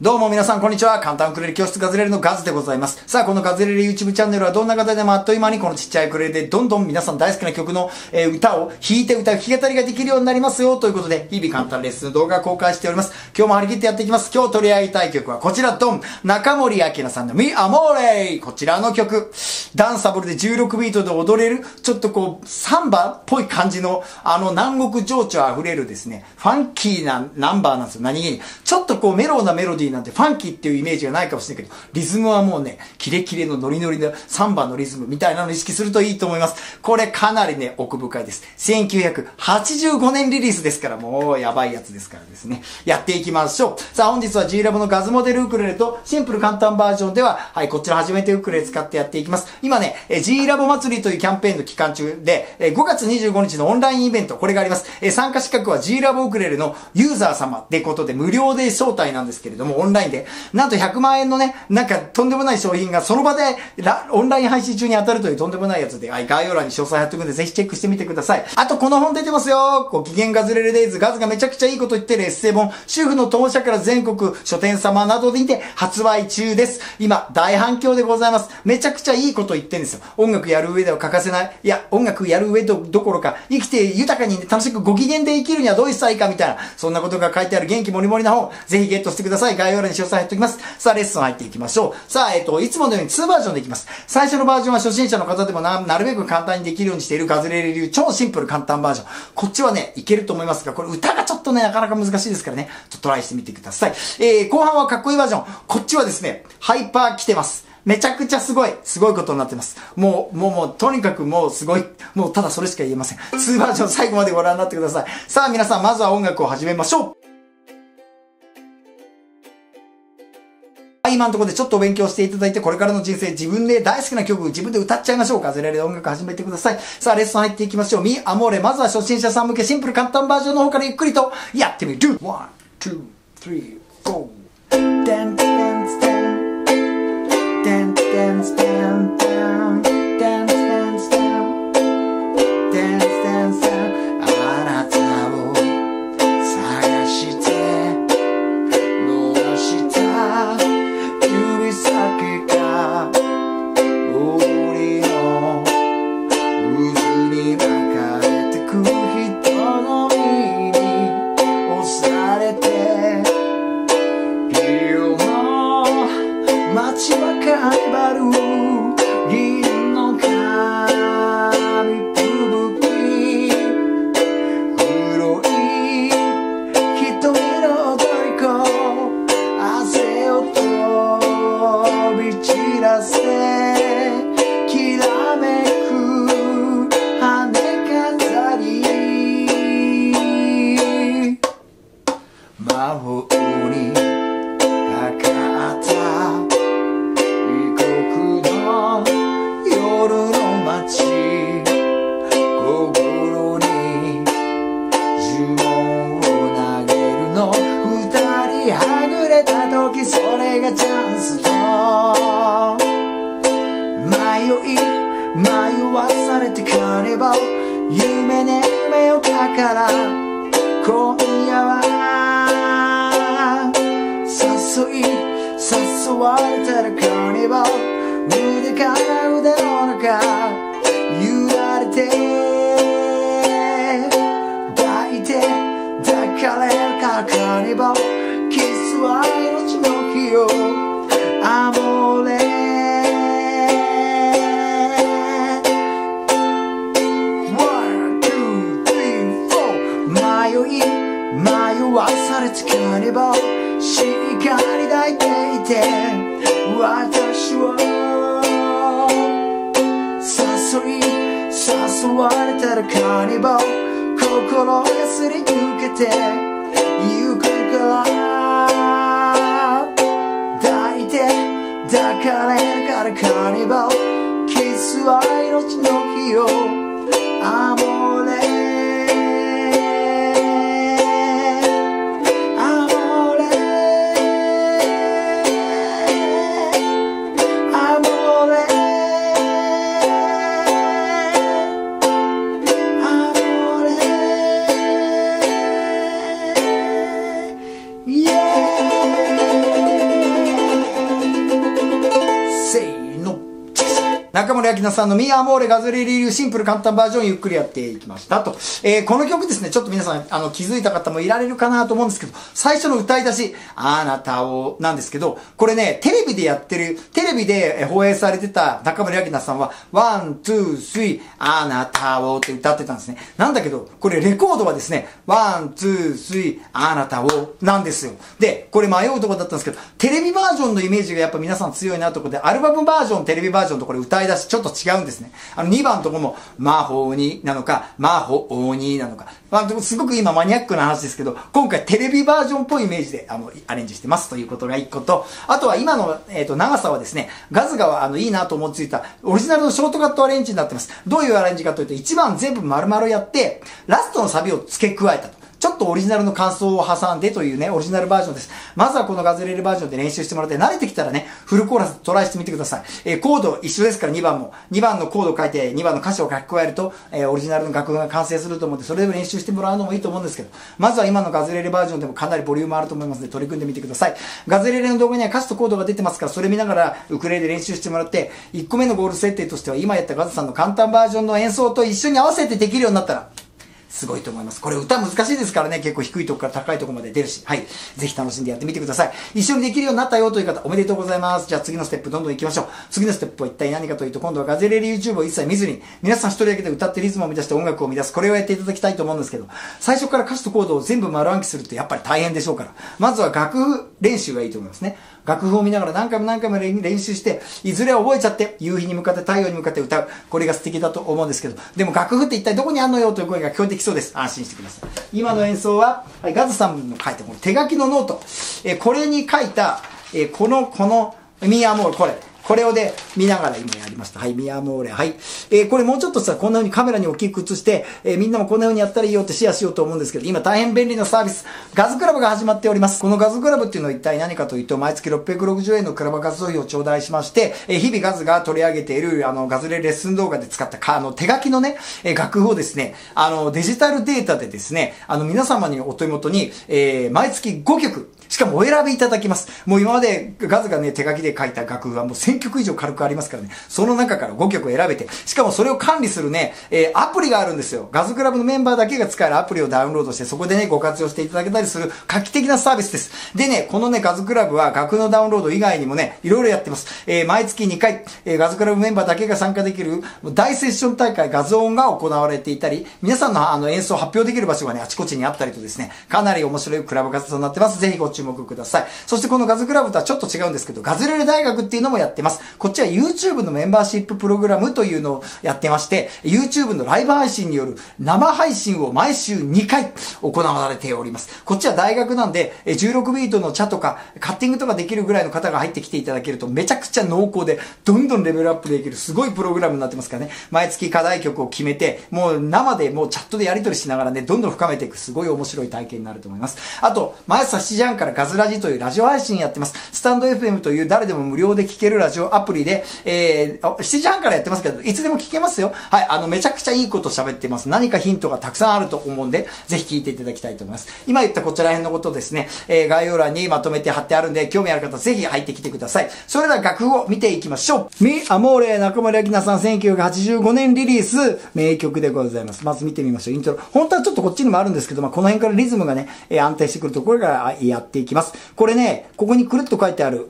どうも皆さんこんにちは。簡単ウクレレ教室ガズレレのガズでございます。さあ、このガズレレ YouTube チャンネルはどんな方でもあっという間にこのちっちゃいウクレレでどんどん皆さん大好きな曲の、えー歌を弾いて歌う弾き語りができるようになりますよということで、日々簡単レッスン動画を公開しております。今日も張り切ってやっていきます。今日取り上げたい曲はこちら、ドン中森明菜さんの Mi Amore こちらの曲。ダンサブルで16ビートで踊れる、ちょっとこう、サンバっぽい感じの、あの南国情緒あふれるですね、ファンキーなナンバーなんですよ。何気に。ちょっとこうメローなメロディーなんてファンキーっていうイメージがないかもしれないけど、リズムはもうね、キレキレのノリノリのサンバのリズムみたいなのを意識するといいと思います。これかなりね、奥深いです。1985年リリースですから、もうやばいやつですからですね。やっていきましょう。さあ本日は G ラボのガズモデルウクレレとシンプル簡単バージョンでは、はい、こちら初めてウクレレ使ってやっていきます。今ね、G ラボ祭りというキャンペーンの期間中で、5月25日のオンラインイベント、これがあります。参加資格は G ラボウクレレのユーザー様ってことで無料で招待なんですけれども、オンラインで、なんと100万円のね、なんかとんでもない商品がその場でラオンライン配信中に当たるというとんでもないやつで、はい、概要欄に詳細貼っておくんで、ぜひチェックしてみてください。あと、この本出てますよご機嫌ガズレレデイズ、ガズがめちゃくちゃいいこと言ってるエッセイ本、主婦の当社から全国書店様などでにて発売中です。今、大反響でございます。めちゃくちゃいいこと言ってるんですよ。音楽やる上では欠かせない。いや、音楽やる上どどころか、生きて豊かに、ね、楽しくご機嫌で生きるにはどうしたらいいかみたいな、そんなことが書いてある元気もりもりな本、ぜひゲットしてください。概要欄に詳細貼っておきます。さあ、レッスン入っていきましょう。さあ、えっと、いつものように2バージョンでいきます。最初のバージョンは初心者の方でもな、なるべく簡単にできるようにしているガズレレ流超シンプル簡単バージョン。こっちはね、いけると思いますが、これ歌がちょっとね、なかなか難しいですからね、ちょっとトライしてみてください。えー、後半はかっこいいバージョン。こっちはですね、ハイパー来てます。めちゃくちゃすごい、すごいことになってます。もう、もう、もう、とにかくもうすごい、もうただそれしか言えません。2バージョン最後までご覧になってください。さあ皆さん、まずは音楽を始めましょう。今のところでちょっとお勉強していただいて、これからの人生、自分で大好きな曲、自分で歌っちゃいましょうか。ガズレレで音楽始めてください。さあ、レッスン入っていきましょう。ミ・アモーレ。まずは初心者さん向けシンプル簡単バージョンの方からゆっくりとやってみる。 one、two、three、fourー。い迷わされつかねばしっかり抱いていて私は誘い誘われたらカニバル。心がすり抜けてゆくから抱いて抱かれるからカニバル。キスは命の日よア中森明菜さんのミアモーレガズレレ流シンプル簡単バージョンゆっくりやっていきましたと。えー、この曲ですね、ちょっと皆さん、あの、気づいた方もいられるかなと思うんですけど、最初の歌い出し、あなたを、なんですけど、これね、テレビでやってる、テレビで放映されてた中森明菜さんは、 one、two、three、あなたをって歌ってたんですね。なんだけど、これレコードはですね、 one、two、three、あなたを、なんですよ。で、これ迷うとこだったんですけど、テレビバージョンのイメージがやっぱ皆さん強いなとこで、アルバムバージョン、テレビバージョンとこれ歌い出しちょっと違うんですね。あの2番のとこも、魔法になのか、魔法になのか。まあ、すごく今マニアックな話ですけど、今回テレビバージョンっぽいイメージで、あの、アレンジしてますということが一個と、あとは今の、えっ、ー、と、長さはですね、ガズが、あの、いいなと思いついた、オリジナルのショートカットアレンジになってます。どういうアレンジかというと、1番全部丸々やって、ラストのサビを付け加えたと。ちょっとオリジナルの感想を挟んでというね、オリジナルバージョンです。まずはこのガズレレバージョンで練習してもらって、慣れてきたらね、フルコーラストライしてみてください。えー、コード一緒ですから2番も。2番のコードを書いて、2番の歌詞を書き加えると、えー、オリジナルの楽譜が完成すると思うんで、それでも練習してもらうのもいいと思うんですけど、まずは今のガズレレバージョンでもかなりボリュームあると思いますので、取り組んでみてください。ガズレレの動画には歌詞とコードが出てますから、それ見ながらウクレレで練習してもらって、1個目のゴール設定としては、今やったガズさんの簡単バージョンの演奏と一緒に合わせてできるようになったら、すごいと思います。これ歌難しいですからね、結構低いとこから高いとこまで出るし、はい。ぜひ楽しんでやってみてください。一緒にできるようになったよという方、おめでとうございます。じゃあ次のステップどんどん行きましょう。次のステップは一体何かというと、今度はガゼレリ YouTube を一切見ずに、皆さん一人だけで歌ってリズムを乱して音楽を乱す、これをやっていただきたいと思うんですけど、最初から歌詞とコードを全部丸暗記するってやっぱり大変でしょうから、まずは楽譜練習がいいと思いますね。楽譜を見ながら何回も何回も練習して、いずれ覚えちゃって、夕日に向かって太陽に向かって歌う。これが素敵だと思うんですけど、でも楽譜って一体どこにあんのよという声が聞こえてきそうです。安心してください。今の演奏は、はい、ガズさんの書いたこの手書きのノート。えこれに書いた、えこの、この、ミアモーレ、これ。これをで、見ながら今やりました。はい、ミアモーレ。はい。えー、これもうちょっとさ、こんな風にカメラに大きく映して、えー、みんなもこんな風にやったらいいよってシェアしようと思うんですけど、今大変便利なサービス、ガズクラブが始まっております。このガズクラブっていうのは一体何かというと、毎月660円のクラブ活動費を頂戴しまして、えー、日々ガズが取り上げている、あの、ガズレレッスン動画で使ったか、あの、手書きのね、え、楽譜をですね、あの、デジタルデータでですね、あの、皆様にお手元に、え、毎月5曲、しかもお選びいただきます。もう今までガズがね、手書きで書いた楽譜はもう1000曲以上軽くありますからね。その中から5曲選べて、しかもそれを管理するね、えー、アプリがあるんですよ。ガズクラブのメンバーだけが使えるアプリをダウンロードして、そこでね、ご活用していただけたりする画期的なサービスです。でね、このね、ガズクラブは楽のダウンロード以外にもね、いろいろやってます。えー、毎月2回、えー、ガズクラブメンバーだけが参加できる大セッション大会画像音が行われていたり、皆さんのあの演奏を発表できる場所がね、あちこちにあったりとですね、かなり面白いクラブ活動になってます。ぜひご注目ください。そしてこのガズクラブとはちょっと違うんですけど、ガズレレ大学っていうのもやってます。こっちは YouTube のメンバーシッププログラムというのをやってまして、YouTube のライブ配信による生配信を毎週2回行われております。こっちは大学なんで、16ビートの茶とか、カッティングとかできるぐらいの方が入ってきていただけると、めちゃくちゃ濃厚で、どんどんレベルアップできる、すごいプログラムになってますからね。毎月課題曲を決めて、もう生でもうチャットでやり取りしながらね、どんどん深めていく、すごい面白い体験になると思います。あと、毎朝7時半からガズラジというラジオ配信やってます。スタンド FM という誰でも無料で聴けるラジオアプリで、えー、7時半からやってますけど、いつでも聞けますよ。はい、あの、めちゃくちゃいいこと喋ってます。何かヒントがたくさんあると思うんで、ぜひ聞いていただきたいと思います。今言ったこちら辺のことですね、えー、概要欄にまとめて貼ってあるんで、興味ある方ぜひ入ってきてください。それでは楽譜を見ていきましょう。ミ・アモーレ中森明菜さん1985年リリース、名曲でございます。まず見てみましょう。イントロ。本当はちょっとこっちにもあるんですけど、まあ、この辺からリズムがね、えー、安定してくるところからやっていきます。これね、ここにくるっと書いてある、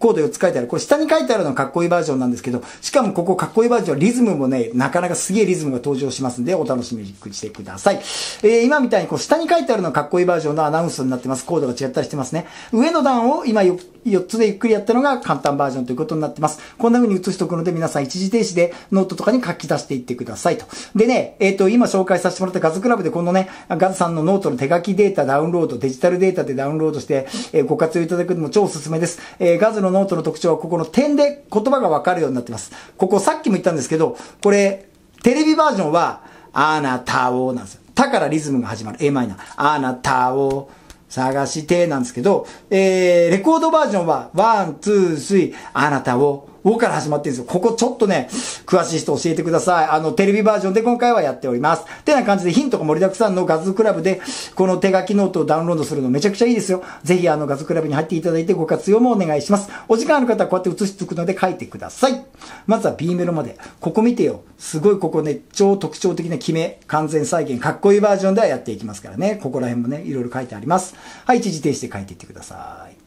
コード4つ書いてある。これ下に書いてあるのはかっこいいバージョンなんですけど、しかもここかっこいいバージョン、リズムもね、なかなかすげえリズムが登場しますんで、お楽しみにしてください。えー、今みたいにこう下に書いてあるのはかっこいいバージョンのアナウンスになってます。コードが違ったりしてますね。上の段を今よ4つでゆっくりやったのが簡単バージョンということになってます。こんな風に映しておくので皆さん一時停止でノートとかに書き出していってくださいと。でね、えっ、ー、と、今紹介させてもらったガズクラブでこのね、ガズさんのノートの手書きデータダウンロード、デジタルデータでダウンロードして、えー、ご活用いただくのも超おすすめです。えー、ガズのノートの特徴はここの点で言葉がわかるようになってます。ここさっきも言ったんですけど、これ、テレビバージョンは、あなたをなんですよ。たからリズムが始まる。a マイナー。あなたを、探してなんですけど、えー、レコードバージョンは、 one、two、three、あなたをおから始まってるんですよ。ここちょっとね、詳しい人教えてください。あの、テレビバージョンで今回はやっております。ってな感じでヒントが盛りだくさんのガズクラブで、この手書きノートをダウンロードするのめちゃくちゃいいですよ。ぜひあのガズクラブに入っていただいてご活用もお願いします。お時間ある方はこうやって映しとくので書いてください。まずは B メロまで。ここ見てよ。すごいここね、超特徴的な決め、完全再現、かっこいいバージョンではやっていきますからね。ここら辺もね、いろいろ書いてあります。はい、一時停止で書いていってください。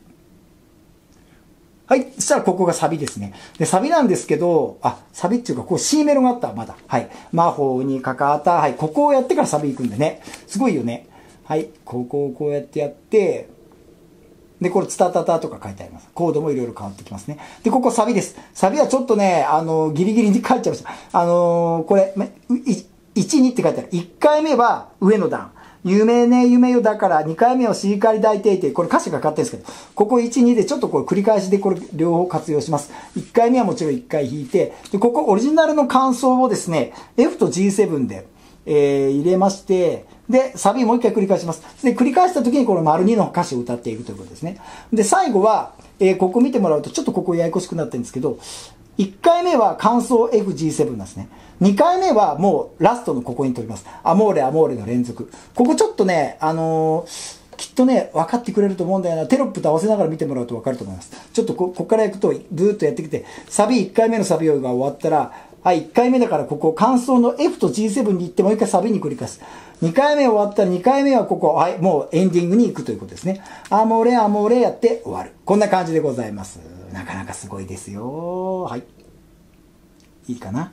はい。そしたらここがサビですね。で、サビなんですけど、あ、サビっていうか、こう C メロがあった、まだ。はい。魔法にかかった。はい。ここをやってからサビ行くんでね。すごいよね。はい。ここをこうやってやって、で、これ、ツタタタとか書いてあります。コードもいろいろ変わってきますね。で、ここサビです。サビはちょっとね、あの、ギリギリに書いちゃいました。あのー、これ、1、2って書いてある。1回目は上の段。夢ね、夢よだから、2回目はシーカリ大帝帝。これ歌詞が変わってるんですけど、ここ1、2でちょっとこれ繰り返しでこれ両方活用します。1回目はもちろん1回弾いて、で、ここオリジナルの感想をですね、F と G7 で、えー、入れまして、で、サビもう一回繰り返します。で、繰り返した時にこの丸2の歌詞を歌っていくということですね。で、最後は、えー、ここ見てもらうとちょっとここややこしくなってるんですけど、1回目は感想 FG7 なんですね。2回目はもうラストのここに取ります。アモーレ、アモーレの連続。ここちょっとね、あのー、きっとね、分かってくれると思うんだよな。テロップと合わせながら見てもらうと分かると思います。ちょっとこ、ここから行くと、ブーっとやってきて、サビ1回目のサビが終わったら、はい、1回目だからここ、感想の F と G7 に行ってもう一回サビに繰り返す。2回目終わったら2回目はここ、はい、もうエンディングに行くということですね。アモーレ、アモーレやって終わる。こんな感じでございます。なかなかすごいですよ。はい。いいかな。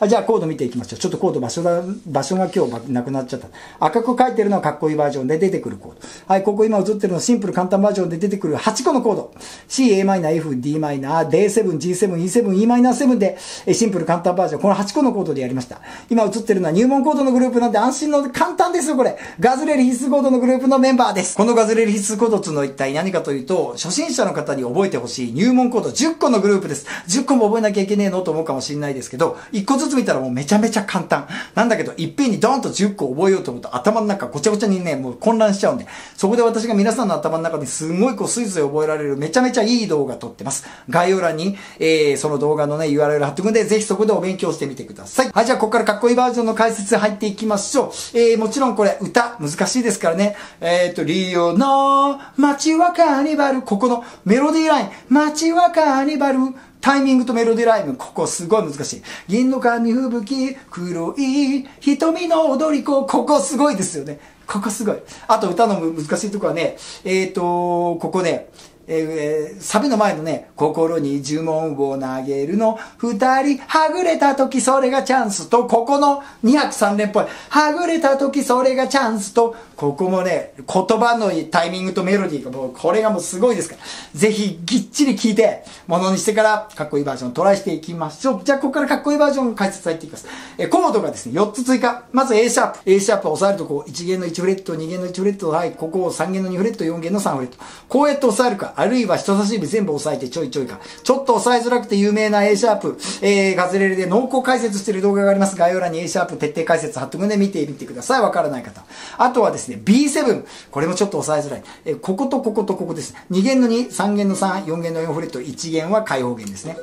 あじゃあコード見ていきましょう。ちょっとコード場所だ、場所が今日なくなっちゃった。赤く書いてるのはかっこいいバージョンで出てくるコード。はい、ここ今映ってるのはシンプル簡単バージョンで出てくる8個のコード。C、a マイナー、F、d マイナー、D7、G7、E7、e マイナー7でシンプル簡単バージョン。この8個のコードでやりました。今映ってるのは入門コードのグループなんで安心の簡単ですよ、これ。ガズレリ必須コードのグループのメンバーです。このガズレリ必須コードっていうのは一体何かというと、初心者の方に覚えてほしい入門コード10個のグループです。10個も覚えなきゃいけねえのと思うかもしれないですけど、1個ずつ見たらもうめちゃめちゃ簡単。なんだけど、いっぺんにドーンと10個覚えようと思うと頭の中ごちゃごちゃにね、もう混乱しちゃうんで、そこで私が皆さんの頭の中にすごいこうスイスイ覚えられるめちゃめちゃいい動画撮ってます。概要欄に、えー、その動画のね、URL 貼っておくんで、ぜひそこでお勉強してみてください。はい、じゃあここからかっこいいバージョンの解説入っていきましょう。えー、もちろんこれ歌、難しいですからね。えっ、ー、と、リオの街はカーニバル、ここのメロディーライン、街はカーニバル、タイミングとメロディライム、ここすごい難しい。銀の髪吹雪、黒い瞳の踊り子、ここすごいですよね。ここすごい。あと歌の難しいとこはね、えっ、ー、と、ここね、えー、サビの前のね、心に呪文を投げるの、二人はぐれた時それがチャンスと、ここの2泊3連っぽい、はぐれた時それがチャンスと、ここもね、言葉のタイミングとメロディーがもう、これがもうすごいですから、ぜひぎっちり聴いて、ものにしてからかっこいいバージョントライしていきましょう。じゃあ、ここからかっこいいバージョン解説入っていきます。えコードがですね、4つ追加。まず A シャープ。A シャープを押さえるとこう、1弦の1フレット、2弦の1フレット、はい、ここを3弦の2フレット、4弦の3フレット。こうやって押さえるか、あるいは人差し指全部押さえてちょいちょいか。ちょっと押さえづらくて有名な A シャープ、えー、ガズレレで濃厚解説してる動画があります。概要欄に A シャープ徹底解説貼っとくんで見てみてください。わからない方。あとはですね、B7。これもちょっと押さえづらい。えー、こことこことここです。2弦の2、3弦の3、4弦の4フレット、1弦は開放弦ですね。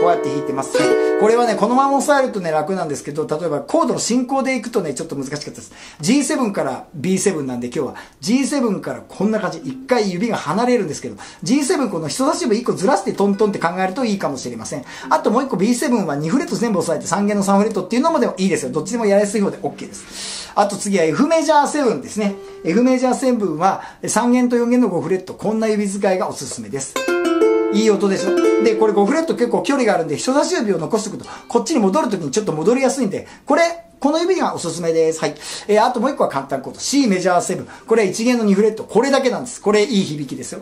こうやって弾いてます。これはね、このまま押さえるとね、楽なんですけど、例えばコードの進行でいくとね、ちょっと難しかったです。G7 から B7 なんで今日は G7 からこんな感じ、一回指が離れるんですけど、G7 この人差し指1個ずらしてトントンって考えるといいかもしれません。あともう1個 B7 は2フレット全部押さえて3弦の3フレットっていうのもでもいいですよ。どっちでもやりやすい方で OK です。あと次は F メジャー7ですね。F メジャー7は3弦と4弦の5フレット、こんな指使いがおすすめです。いい音でしょ？で、これ5フレット結構距離があるんで、人差し指を残しておくと、こっちに戻るときにちょっと戻りやすいんで、これ、この指がおすすめです。はい。えー、あともう一個は簡単コード。C メジャー7。これ1弦の2フレット。これだけなんです。これいい響きですよ。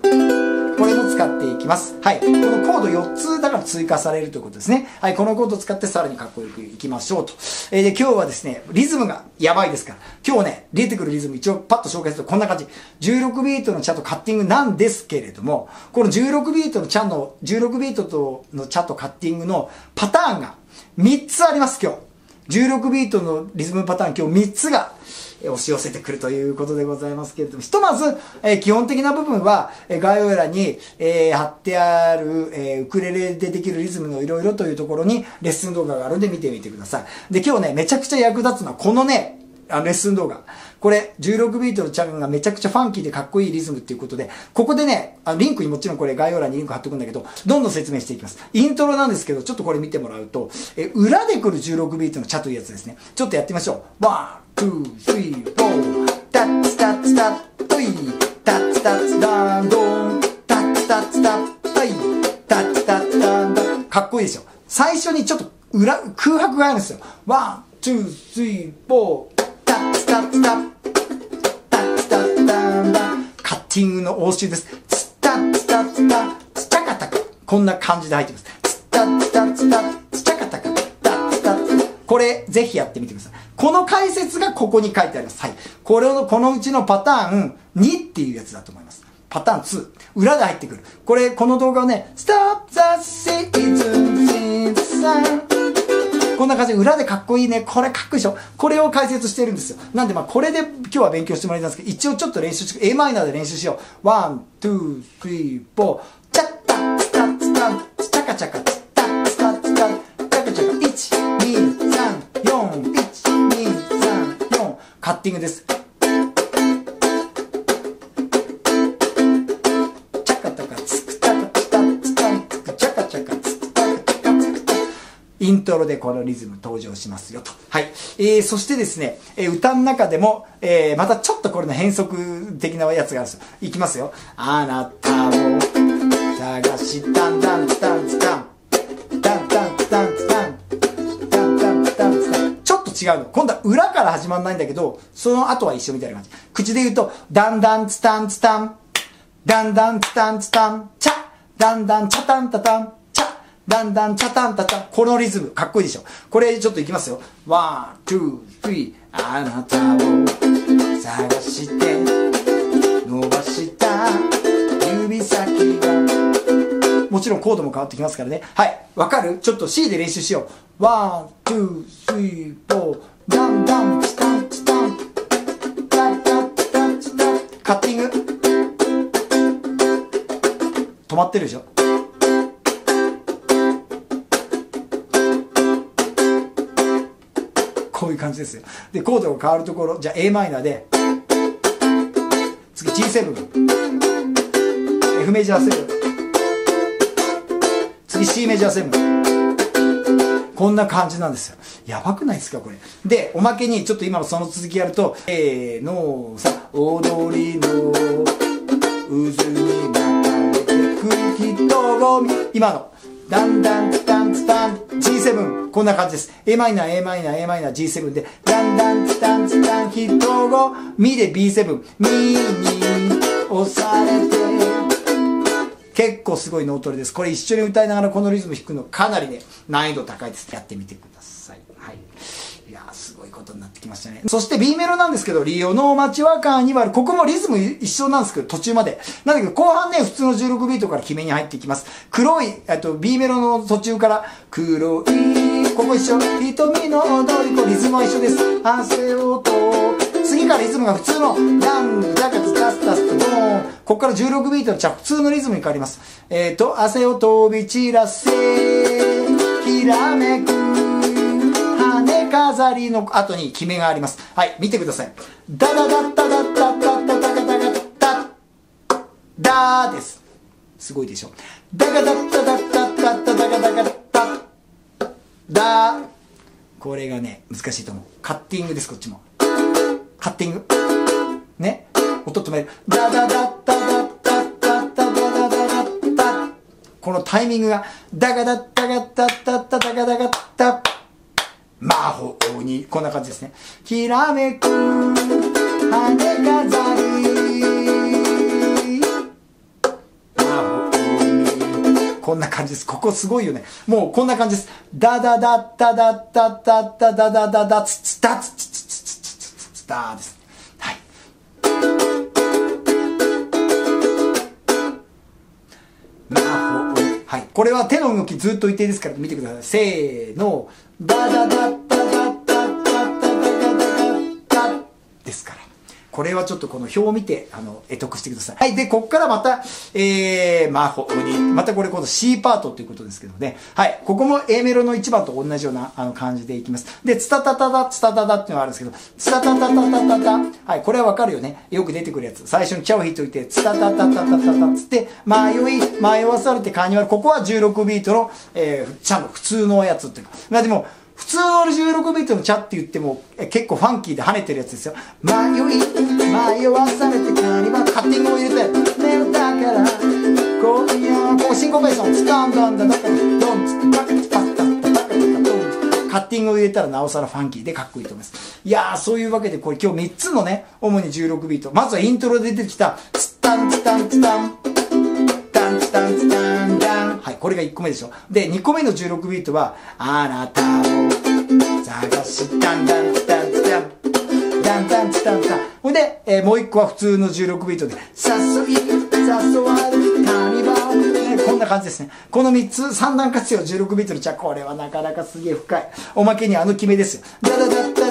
使っていきます。はい。このコード4つだから追加されるということですね。はい。このコードを使ってさらにかっこよくいきましょうと。えー、で、今日はですね、リズムがやばいですから。今日ね、出てくるリズム一応パッと紹介するとこんな感じ。16ビートのチャとカッティングなんですけれども、この16ビートのチャの、16ビートとのチャとカッティングのパターンが3つあります、今日。16ビートのリズムパターン今日3つが、押し寄せてくるということでございますけれども、ひとまず、え基本的な部分は、え概要欄に、え貼ってある、えウクレレでできるリズムのいろいろというところにレッスン動画があるんで見てみてください。で、今日ね、めちゃくちゃ役立つのは、このね、あのレッスン動画。これ、16ビートのチャンがめちゃくちゃファンキーでかっこいいリズムっていうことで、ここでね、あのリンクにもちろんこれ概要欄にリンク貼っとくんだけど、どんどん説明していきます。イントロなんですけど、ちょっとこれ見てもらうと、え、裏で来る16ビートのチャというやつですね。ちょっとやってみましょう。 one、最初にちょっと裏空白があるんですよ。 one、two、three、フォー、タッツタッツタッ、タッツタッタンバ、カッティングの応酬です。ツッタッツタッツタッ、ツチカタカ、こんな感じで入ってます。ツッタッツタッツタッ、これ、ぜひやってみてください。この解説がここに書いてあります。はい。これを、このうちのパターン2っていうやつだと思います。パターン2。裏で入ってくる。これ、この動画をね、Stop the season inside. こんな感じで裏でかっこいいね。これかっこいいでしょ。これを解説してるんですよ。なんでまあこれで今日は勉強してもらいたいんですけど、一応ちょっと練習して、a マイナーで練習しよう。1、2、3、4。タカチャカ、ツクタイントロでこのリズム登場しますよと。はい。えー、そしてですね、えー、歌の中でも、えー、またちょっとこれの変則的なやつがあるんですよ。いきますよ。あなたを探したんだんだんだん。ダンダンダンダン。違うの。今度は裏から始まらないんだけど、その後は一緒みたいな感じ。口で言うと、だんだんツタンツタン。だんだんツタンツタン。チャダンダンチャタンタタン。だんだんチャタンタタン。このリズム、かっこいいでしょ。これちょっといきますよ。 one、two、three。あなたを探してもちろんコードも変わってきますからね。はい。わかる？ちょっと C で練習しよう。 one、two、three、four。ダンダン、チタン、チタン。タタタチタン。カッティング。止まってるでしょ。こういう感じですよ。で、コードが変わるところ、じゃあ a マイナーで、次 G7、F メジャー7、C メジャー7。こんな感じなんですよ。やばくないですか、これ。で、おまけに、ちょっと今のその続きやると、えーのさ、踊りの渦に巻かれてく人混み。今の。ダンダンツタンツタン G7 こんな感じです a マイナー a マイナー a マイナー G7 でダンダンツタンツタン人ごミで B7 ミに押されて結構すごい脳トレです。これ一緒に歌いながらこのリズム弾くのかなりね難易度高いです。やってみてください。はい。いやーすごいことになってきましたね。そして B メロなんですけどリオの街はカーニバルここもリズム一緒なんですけど途中まで。なんだけど後半ね普通の16ビートから決めに入っていきます。黒いえっと B メロの途中から黒いここ一緒。瞳の踊り子リズムは一緒です。汗をと次からリズムが普通のダン、ジャカツ、タスタスとボーン。ここから16ビートの普通のリズムに変わります。えっ、ー、と、汗を飛び散らせ、きらめく、羽飾りの後に決めがあります。はい、見てください。ダダダッタダッタッタッタダガダガッタダーです。すごいでしょ。ダガダッタダッタッタッタダガダガッタダー。これがね、難しいと思う。カッティングです、こっちも。カッティング。ね。音止める。ダダダッタダッタッタッタダダダダッタこのタイミングが、ダガダッタガッタッタッタダガダガッタ魔法に、こんな感じですね。きらめく、羽飾り。魔法に。こんな感じです。ここすごいよね。もうこんな感じです。ダダダッタダッタッタッタダダダダツツタツツツツツツツツタです。はい。これは手の動きずっと一定ですから見てください。せーの。ダダダッこれはちょっとこの表を見て、あの、得得してください。はい。で、こっからまた、えー、魔法に、またこれこの C パートっていうことですけどね。はい。ここも A メロの1番と同じような、あの、感じでいきます。で、ツタタタタ、ツタタタっていうのがあるんですけど、ツタタタタタタタ。はい。これはわかるよね。よく出てくるやつ。最初にチャを弾いといて、ツタタタタタタタつって、迷い、迷わされてカーニバル。ここは16ビートの、えー、チャの普通のやつっていうか。まあでも、普通の16ビートのチャって言っても結構ファンキーで跳ねてるやつですよ。迷い、迷わされてカニバカッティングを入れて、ねだから、今夜、こうシンコペーション、スタンダンダだから、ドンツッパッタッタッタッタッドン。カッティングを入れたらなおさらファンキーでかっこいいと思います。いやー、そういうわけでこれ今日3つのね、主に16ビート。まずはイントロで出てきた、ツタンツタンツタン。はい、これが1個目でしょ。で、2個目の16ビートは、あなたを探し、ダンダンツタンツタン。ダンダンツタンツタン。ほんで、えー、もう1個は普通の16ビートで、誘い、誘われカニバル。ね、こんな感じですね。この3つ、3段活用16ビートのじゃこれはなかなかすげえ深い。おまけにあの決めですよ。ダダダ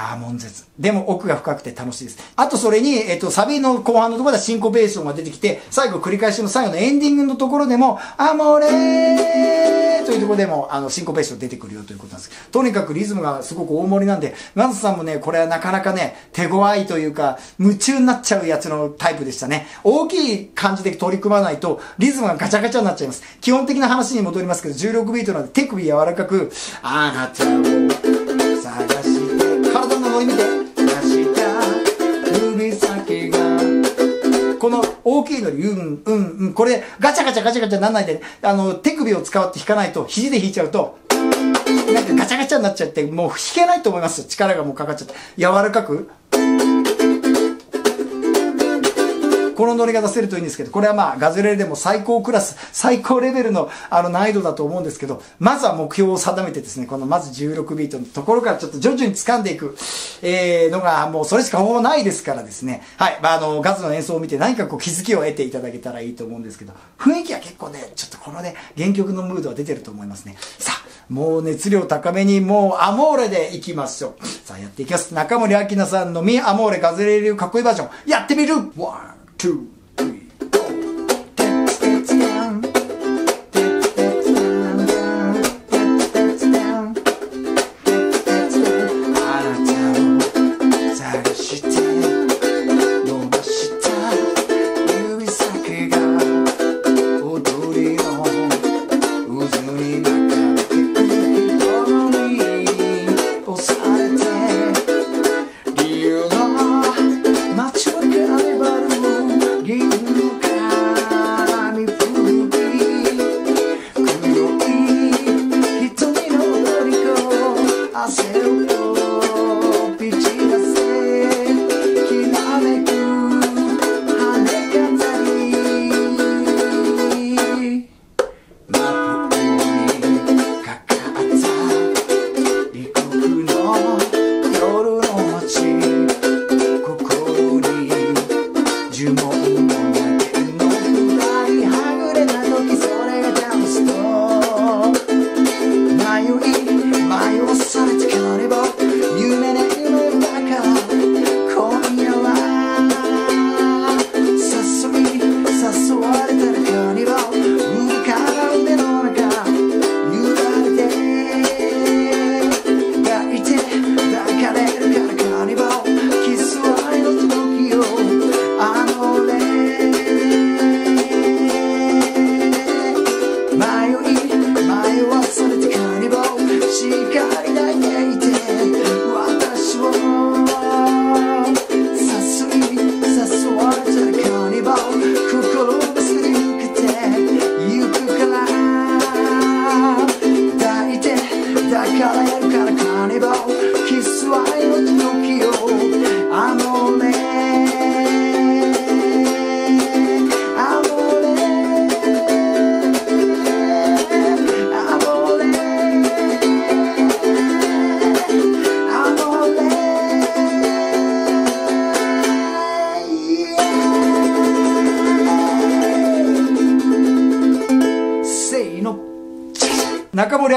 やー、悶絶。でも奥が深くて楽しいです。あとそれに、えっ、と、サビの後半のところでシンコペーションが出てきて、最後繰り返しの最後のエンディングのところでも、アモレーというところでも、あの、シンコペーション出てくるよということなんです。とにかくリズムがすごく大盛りなんで、ガンズさんもね、これはなかなかね、手強いというか、夢中になっちゃうやつのタイプでしたね。大きい感じで取り組まないと、リズムがガチャガチャになっちゃいます。基本的な話に戻りますけど、16ビートなんで手首柔らかく、あなたを探してのノリ見て出した指先がこの大きいのに、うん、うん、うん、これ、ガチャガチャガチャガチャなんないで、ね、あの、手首を使って弾かないと、肘で弾いちゃうと、なんかガチャガチャになっちゃって、もう弾けないと思います力がもうかかっちゃって。柔らかく、このノリが出せるといいんですけど、これはまあ、ガズレレでも最高クラス、最高レベルのあの難易度だと思うんですけど、まずは目標を定めてですね、このまず16ビートのところからちょっと徐々に掴んでいく、えー、のが、もうそれしか方法ないですからですね、はい、まあ、あの、ガズの演奏を見て何かこう気づきを得ていただけたらいいと思うんですけど、雰囲気は結構ね、ちょっとこのね、原曲のムードは出てると思いますね。さあ、もう熱量高めに、もうアモーレでいきましょう。さあ、やっていきます。中森明菜さんのミアモーレガズレレ流かっこいいバージョン、やってみる !1 two,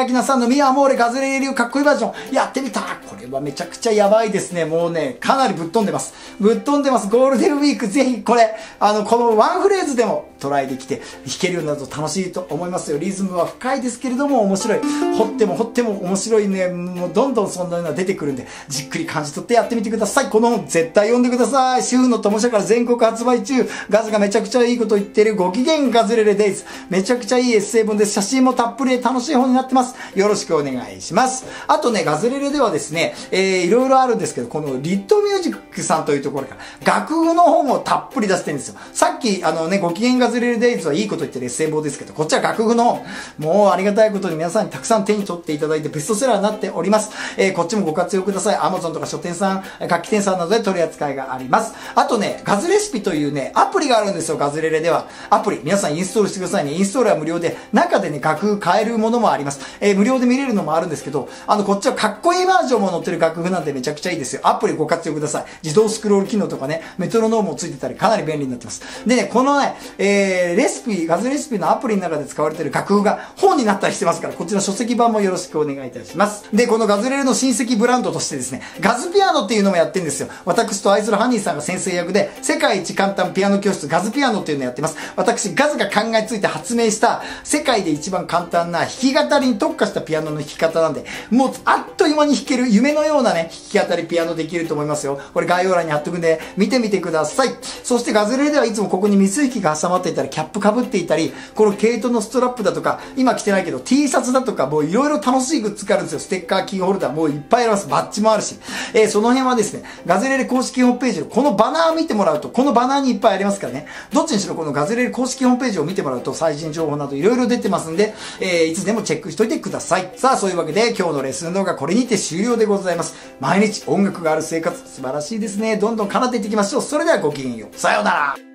明菜さんのミアモーレガズレレ流かっこいいバージョンやってみたこれはめちゃくちゃやばいですね。もうね、かなりぶっ飛んでます。ぶっ飛んでます。ゴールデンウィークぜひこれ、あの、このワンフレーズでもトライできて弾けるようになると楽しいと思いますよ。リズムは深いですけれども面白い。掘っても掘っても面白いね。もうどんどんそんなのが出てくるんで、じっくり感じ取ってやってみてください。この本絶対読んでください。主婦の友社から全国発売中。ガズがめちゃくちゃいいこと言ってるご機嫌ガズレレデイズ。めちゃくちゃいいエッセイ本です。写真もたっぷりで楽しい本になってます。よろしくお願いします。あとね、ガズレレではですね、えー、いろいろあるんですけど、このリットミュージックさんというところから楽譜の本をたっぷり出してるんですよ。さっき、あのね、ご機嫌ガズズレレデイズはいいこと言ってるエッセイ本ですけど、こっちは楽譜の、もうありがたいことに皆さんにたくさん手に取っていただいてベストセラーになっております。えー、こっちもご活用ください。Amazon とか書店さん、楽器店さんなどで取り扱いがあります。あとね、ガズレシピというね、アプリがあるんですよ、ガズレレでは。アプリ、皆さんインストールしてくださいね。インストールは無料で、中でね、楽譜変えるものもあります。えー、無料で見れるのもあるんですけど、あの、こっちはかっこいいバージョンも載ってる楽譜なんでめちゃくちゃいいですよ。アプリご活用ください。自動スクロール機能とかね、メトロノームもついてたりかなり便利になってます。でね、このね、えー、えーレシピ、ガズレシピのアプリの中で使われてる楽譜が本になったりしてますから、こちら書籍版もよろしくお願いいたします。で、このガズレレの親戚ブランドとしてですね、ガズピアノっていうのもやってるんですよ。私と愛するハニーさんが先生役で、世界一簡単ピアノ教室ガズピアノっていうのをやってます。私、ガズが考えついて発明した世界で一番簡単な弾き語りに特化したピアノの弾き方なんで、もうあっという間に弾ける夢のようなね、弾き語りピアノできると思いますよ。これ概要欄に貼っとくんで、見てみてください。そしてガズレレではいつもここに水引が挟まっていたり、キャップかぶっていたり、この毛糸のストラップだとか、今着てないけど T シャツだとか、もういろいろ楽しいグッズがあるんですよ。ステッカー、キーホルダー、もういっぱいあります。バッジもあるし。えー、その辺はですね、ガズレレ公式ホームページのこのバナーを見てもらうと、このバナーにいっぱいありますからね。どっちにしろこのガズレレ公式ホームページを見てもらうと、最新情報などいろいろ出てますんで、えー、いつでもチェックしといてください。さあ、そういうわけで今日のレッスン動画これにて終了でございます。毎日音楽がある生活、素晴らしいですね。どんどん奏でていきましょう。それではごきげんよう。さようなら。